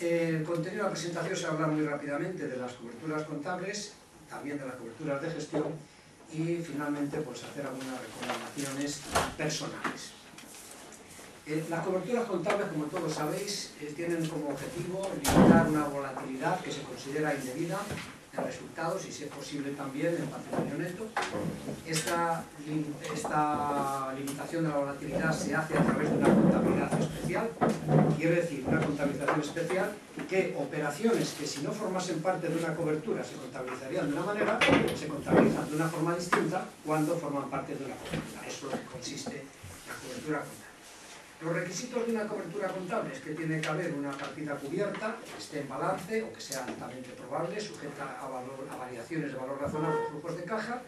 el contenido de la presentación se habla muy rápidamente de las coberturas contables, también de las coberturas de gestión y finalmente pues hacer algunas recomendaciones personales. Eh, las coberturas contables, como todos sabéis, eh, tienen como objetivo limitar una volatilidad que se considera indebida en resultados y, si es posible, también en patrimonio neto. Esta, esta limitación de la volatilidad se hace a través de una contabilidad especial, quiere decir, una contabilización especial que operaciones que si no formasen parte de una cobertura se contabilizarían de una manera, se contabilizan de una forma distinta cuando forman parte de una cobertura. Eso es lo que consiste la cobertura contable. Los requisitos de una cobertura contable es que tiene que haber una partida cubierta, que esté en balance o que sea altamente probable, sujeta a, variaciones de valor razonable de flujos de caja,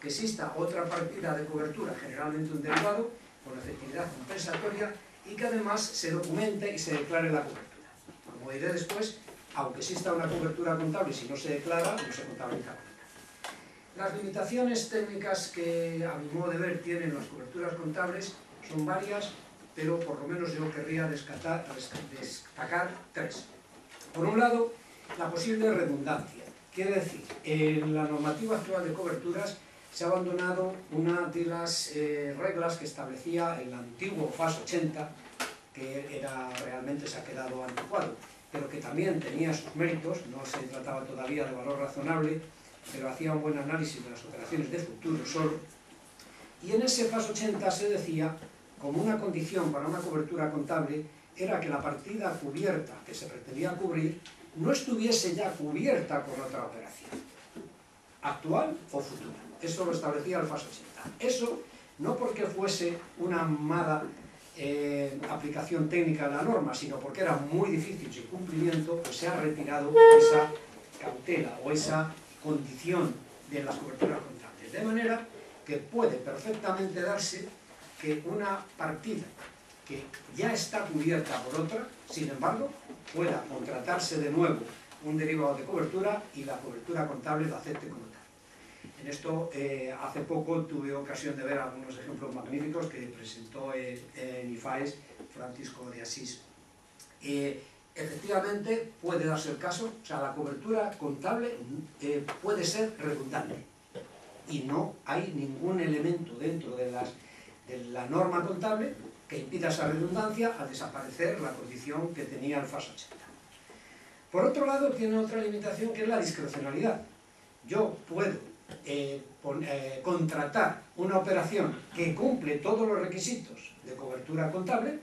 que exista otra partida de cobertura, generalmente un derivado, con efectividad compensatoria y que además se documente y se declare la cobertura. Como diré después, aunque exista una cobertura contable, si no se declara, no se contabiliza. Las limitaciones técnicas que, a mi modo de ver, tienen las coberturas contables son varias pero por lo menos yo querría destacar, tres. Por un lado, la posible redundancia. Quiere decir, en la normativa actual de coberturas se ha abandonado una de las eh, reglas que establecía el antiguo FAS 80, que era, realmente se ha quedado anticuado, pero que también tenía sus méritos, no se trataba todavía de valor razonable, pero hacía un buen análisis de las operaciones de futuro solo. Y en ese FAS 80 se decía como una condición para una cobertura contable era que la partida cubierta que se pretendía cubrir no estuviese ya cubierta con otra operación, actual o futura. Eso lo establecía el FAS 80. Eso no porque fuese una mala eh, aplicación técnica de la norma, sino porque era muy difícil su cumplimiento, pues se ha retirado esa cautela o esa condición de las coberturas contables. De manera que puede perfectamente darse que una partida que ya está cubierta por otra, sin embargo, pueda contratarse de nuevo un derivado de cobertura y la cobertura contable lo acepte como tal. En esto, eh, hace poco tuve ocasión de ver algunos ejemplos magníficos que presentó en IFAES Francisco de Asís. Eh, efectivamente, puede darse el caso, o sea, la cobertura contable eh, puede ser redundante y no hay ningún elemento dentro de las la norma contable que impida esa redundancia al desaparecer la condición que tenía el FAS 80. Por otro lado, tiene otra limitación que es la discrecionalidad. Yo puedo eh, eh, contratar una operación que cumple todos los requisitos de cobertura contable,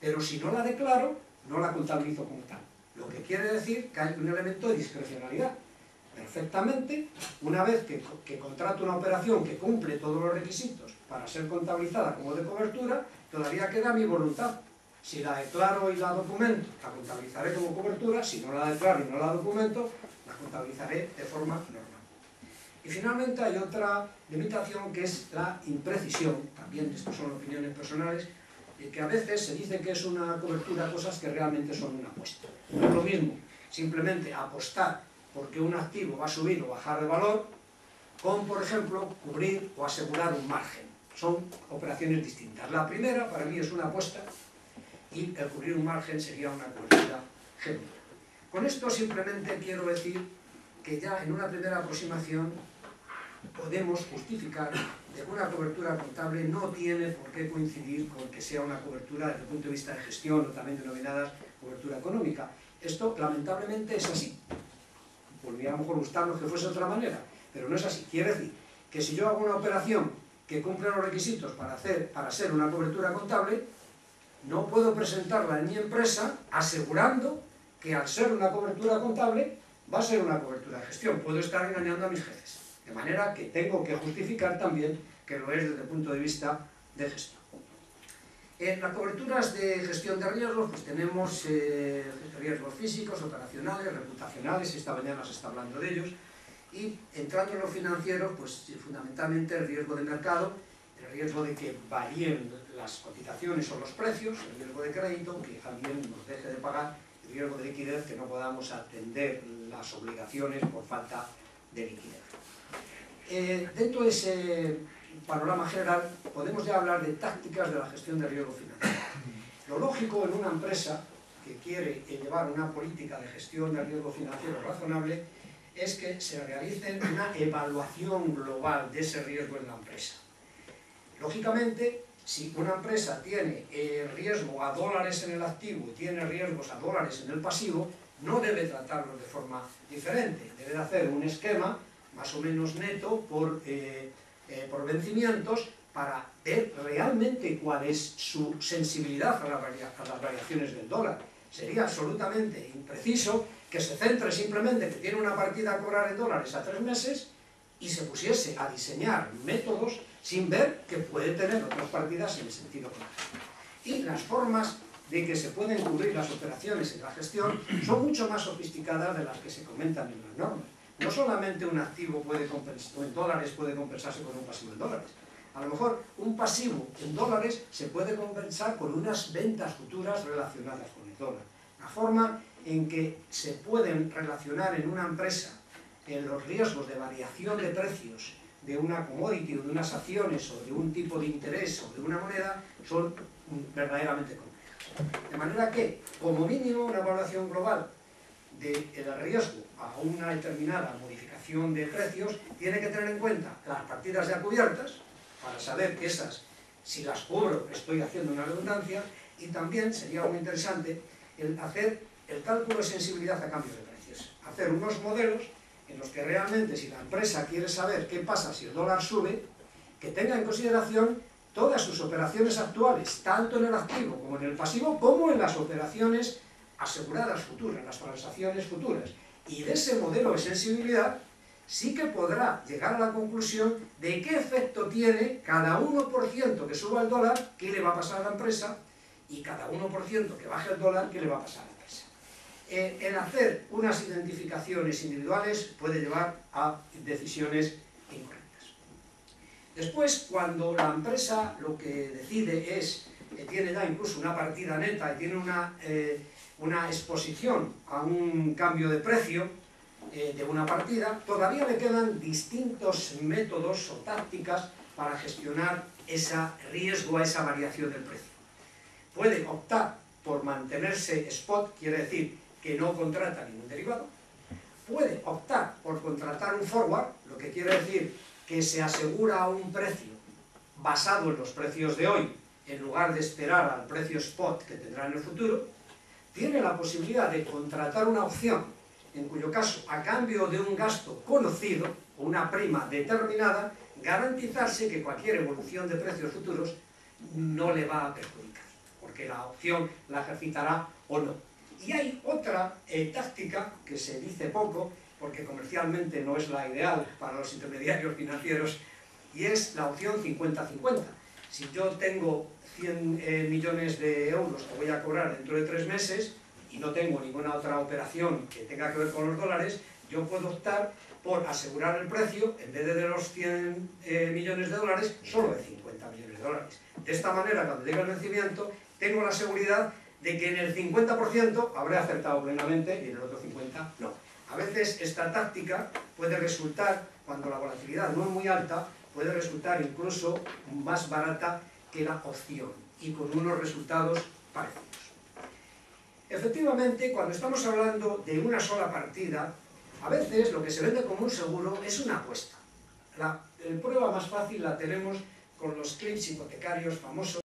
pero si no la declaro, no la contabilizo como tal. Lo que quiere decir que hay un elemento de discrecionalidad perfectamente, una vez que, contrato una operación que cumple todos los requisitos para ser contabilizada como de cobertura, todavía queda mi voluntad. Si la declaro y la documento, la contabilizaré como cobertura, si no la declaro y no la documento, la contabilizaré de forma normal. Y finalmente hay otra limitación que es la imprecisión, también estas son opiniones personales, y que a veces se dice que es una cobertura cosas que realmente son una apuesta. No es lo mismo simplemente apostar porque un activo va a subir o bajar de valor, con, por ejemplo, cubrir o asegurar un margen. Son operaciones distintas. La primera, para mí, es una apuesta y el cubrir un margen sería una cobertura genuina. Con esto simplemente quiero decir que ya en una primera aproximación podemos justificar que una cobertura contable no tiene por qué coincidir con que sea una cobertura desde el punto de vista de gestión o también denominada cobertura económica. Esto lamentablemente es así podría a lo mejor gustarnos que fuese de otra manera, pero no es así. Quiere decir que si yo hago una operación que cumple los requisitos para, hacer, para ser una cobertura contable, no puedo presentarla en mi empresa asegurando que al ser una cobertura contable va a ser una cobertura de gestión. Puedo estar engañando a mis jefes. De manera que tengo que justificar también que lo es desde el punto de vista de gestión. En las coberturas de gestión de riesgos, pues tenemos eh, riesgos físicos, operacionales, reputacionales, esta mañana se está hablando de ellos, y entrando en los financieros, pues fundamentalmente el riesgo de mercado, el riesgo de que varíen las cotizaciones o los precios, el riesgo de crédito, que alguien nos deje de pagar, el riesgo de liquidez, que no podamos atender las obligaciones por falta de liquidez. Eh, dentro de ese panorama general, podemos ya hablar de tácticas de la gestión de riesgo financiero. Lo lógico en una empresa que quiere llevar una política de gestión de riesgo financiero razonable es que se realice una evaluación global de ese riesgo en la empresa. Lógicamente, si una empresa tiene eh, riesgo a dólares en el activo y tiene riesgos a dólares en el pasivo, no debe tratarlo de forma diferente, debe hacer un esquema más o menos neto por, eh, eh, por vencimientos para ver realmente cuál es su sensibilidad a, las variaciones del dólar. Sería absolutamente impreciso que se centre simplemente que tiene una partida a cobrar en dólares a tres meses y se pusiese a diseñar métodos sin ver que puede tener otras partidas en el sentido contrario. Y las formas de que se pueden cubrir las operaciones en la gestión son mucho más sofisticadas de las que se comentan en las normas. No solamente un activo puede en dólares puede compensarse con un pasivo en dólares. A lo mejor un pasivo en dólares se puede compensar con unas ventas futuras relacionadas con el dólar. La forma en que se pueden relacionar en una empresa en los riesgos de variación de precios de una commodity o de unas acciones o de un tipo de interés o de una moneda son verdaderamente complejos. De manera que, como mínimo, una evaluación global del riesgo a una determinada modificación de precios tiene que tener en cuenta las partidas ya cubiertas, para saber que esas, si las cubro, estoy haciendo una redundancia, y también sería muy interesante hacer el cálculo de sensibilidad a cambio de precios. Hacer unos modelos en los que realmente si la empresa quiere saber qué pasa si el dólar sube, que tenga en consideración todas sus operaciones actuales, tanto en el activo como en el pasivo, como en las operaciones aseguradas futuras, las transacciones futuras. Y de ese modelo de sensibilidad sí que podrá llegar a la conclusión de qué efecto tiene cada 1% que suba el dólar, qué le va a pasar a la empresa, y cada 1% que baje el dólar, qué le va a pasar a la empresa. Eh, el hacer unas identificaciones individuales puede llevar a decisiones incorrectas. Después, cuando la empresa lo que decide es, que tiene ya incluso una partida neta y tiene una, eh, una exposición a un cambio de precio eh, de una partida, todavía le quedan distintos métodos o tácticas para gestionar ese riesgo esa variación del precio. Puede optar por mantenerse spot, quiere decir que no contrata ningún derivado, puede optar por contratar un forward, lo que quiere decir que se asegura un precio basado en los precios de hoy, en lugar de esperar al precio spot que tendrá en el futuro, tiene la posibilidad de contratar una opción, en cuyo caso, a cambio de un gasto conocido, o una prima determinada, garantizarse que cualquier evolución de precios futuros no le va a perjudicar, porque la opción la ejercitará o no. Y hay otra eh, táctica que se dice poco, porque comercialmente no es la ideal para los intermediarios financieros, y es la opción 50-50. Si yo tengo 100 eh, millones de euros que voy a cobrar dentro de tres meses, y no tengo ninguna otra operación que tenga que ver con los dólares, yo puedo optar por asegurar el precio, en vez de los 100 eh, millones de dólares, solo de 50 millones de dólares. De esta manera, cuando llegue el vencimiento, tengo la seguridad de que en el 50% habré acertado plenamente y en el otro 50% no. A veces esta táctica puede resultar, cuando la volatilidad no es muy alta, puede resultar incluso más barata que la opción y con unos resultados parecidos. Efectivamente, cuando estamos hablando de una sola partida, a veces lo que se vende como un seguro es una apuesta. La, prueba más fácil la tenemos con los clips hipotecarios famosos